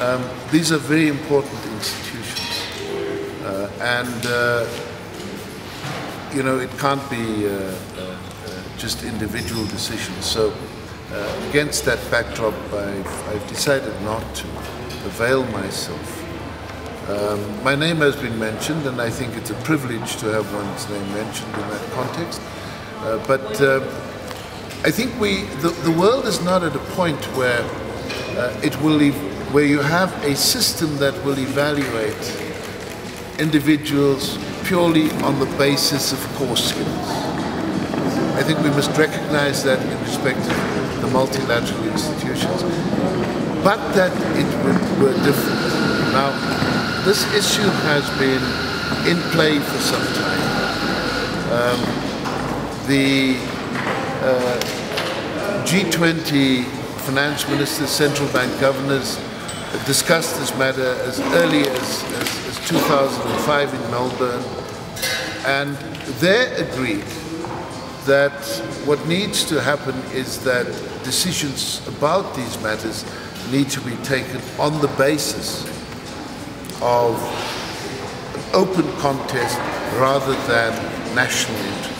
Um, these are very important institutions, uh, and uh, you know it can't be uh, uh, just individual decisions. So, uh, against that backdrop, I've, I've decided not to avail myself. Um, my name has been mentioned, and I think it's a privilege to have one's name mentioned in that context. Uh, but I think we, the, the world is not at a point where it will, ev- where you have a system that will evaluate individuals purely on the basis of core skills. I think we must recognize that in respect of the multilateral institutions, but that it were, different. Now, this issue has been in play for some time. Um, the uh, G20 finance ministers, central bank governors discussed this matter as early as, as, as 2005 in Melbourne, and they agreed that what needs to happen is that decisions about these matters need to be taken on the basis of open contest rather than national interest.